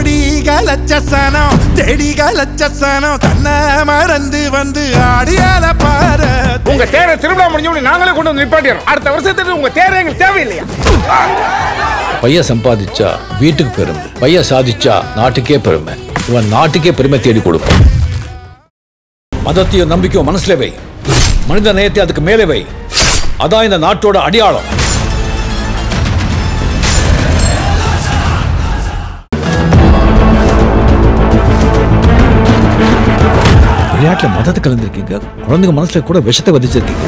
ஓடி கலச்ச சனம் தேடி கலச்ச சனம் தன்னை மறந்து வந்து ஆடியால பாரு. உங்க தேரை திருவிழா முடிஞ்ச நாங்களே கொண்டு வந்து நிப்பாட்டிடுறோம். அடுத்த வருஷத்துக்கு உங்க தேரை எங்களுக்கு தேவையில்லையா? பையன் சம்பாதிச்சா வீட்டுக்கு பெருமை. பையன் சாதிச்சா நாட்டுக்கே பெருமை. இவன் நாட்டுக்கே பெருமை தேடி கொடுப்பான். மதத்தையும் நம்பிக்கையும் மனசுல வை. மனித நேயத்தை அதுக்கு மேலே வை. அதான் இந்த நாட்டோட அடையாளம். விளையாட்டுல மதத்தை கலந்துருக்கீங்க. குழந்தைங்க மனசுல கூட விஷத்தை வதிச்சிருக்கீங்க.